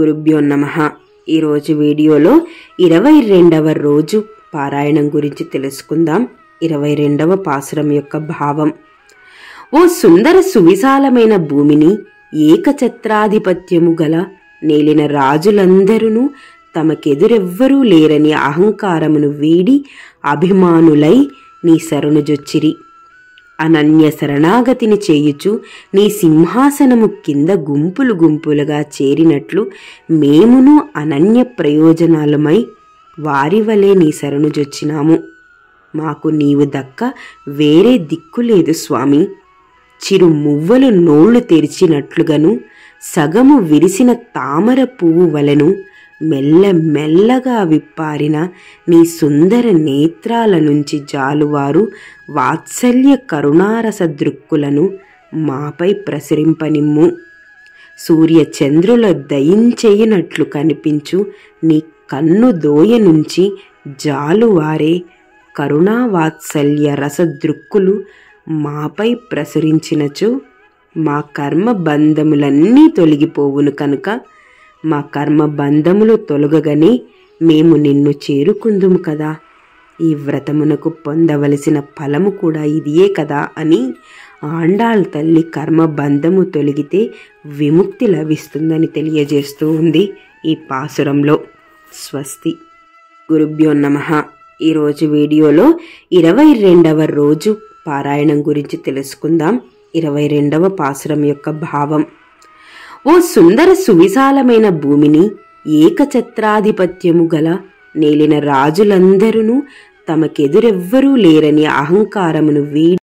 గురుభ్యో నమ. ఈరోజు వీడియోలో ఇరవై రెండవ రోజు పారాయణం గురించి తెలుసుకుందాం. ఇరవై రెండవ పాసురం యొక్క భావం. ఓ సుందర సువిశాలమైన భూమిని ఏకఛత్రాధిపత్యము గల నేలిన రాజులందరూ తమకెదురెవ్వరూ లేరని అహంకారమును వీడి అభిమానులై నీ శరణుజొచ్చిరి అనన్య శరణాగతిని చేయుచు నీ సింహాసనము కింద గుంపులు గుంపులుగా చేరినట్లు మేమును అనన్య ప్రయోజనాలమై వారి వలె నీ శరణుజొచ్చినాము మాకు నీవు దక్క వేరే దిక్కు లేదు స్వామి. చిరు మువ్వలు నోళ్ళు తెరిచినట్లుగాను సగము విరిసిన తామర పువ్వు వలెను మెల్ల మెల్లగా విప్పారిన నీ సుందర నేత్రాల నుంచి జాలువారు వాత్సల్య కరుణారస దృక్కులను మాపై ప్రసరింపనిమ్ము. సూర్యచంద్రుల దయించేయనట్లు కనిపించు నీ కన్ను దోయ నుంచి జాలువారే కరుణావాత్సల్య రసదృక్కులు మాపై ప్రసరించినచో మా కర్మ బంధములన్నీ తొలగిపోవును కనుక మా కర్మ బంధములు తొలగగానే మేము నిన్ను చేరుకుందుము కదా. ఈ వ్రతమునకు పొందవలసిన ఫలము కూడా ఇదియే కదా అని ఆండాళ్ తల్లి కర్మ బంధము తొలగితే విముక్తి లభిస్తుందని తెలియజేస్తూ ఉంది ఈ పాసురంలో. స్వస్తి. గురుభ్యో నమ. ఈరోజు వీడియోలో ఇరవై రెండవ రోజు పారాయణం గురించి తెలుసుకుందాం. ఇరవై రెండవ పాసురం యొక్క భావం. ఓ సుందర సువిశాలమైన భూమిని ఏకఛత్రాధిపత్యము గల నేలిన రాజులందరూ తమకెదురెవ్వరూ లేరని అహంకారమును వీడి